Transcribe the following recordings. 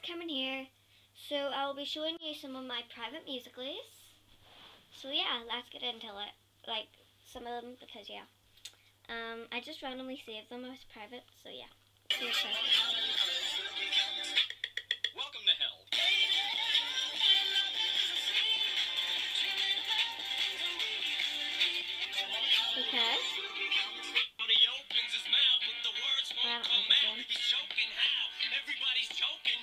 guys, here. So I will be showing you some of my private musicals. So yeah, let's get into it. Like, some of them, because yeah. Um, I just randomly saved them as private, so yeah. Welcome to hell. Okay. Everybody's choking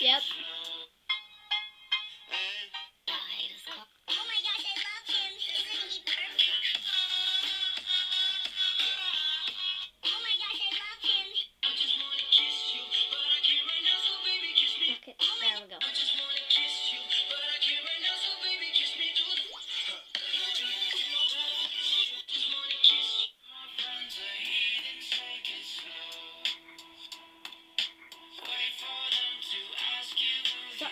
Yep.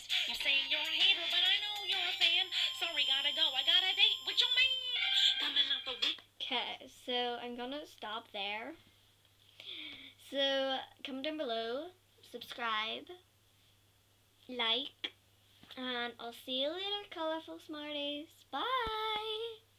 this. You say you're a hater, but I know you're a fan. Sorry, gotta go. I got a date with your man. Okay, so I'm gonna stop there. So comment down below, subscribe, like, and I'll see you later, colorful smarties. Bye!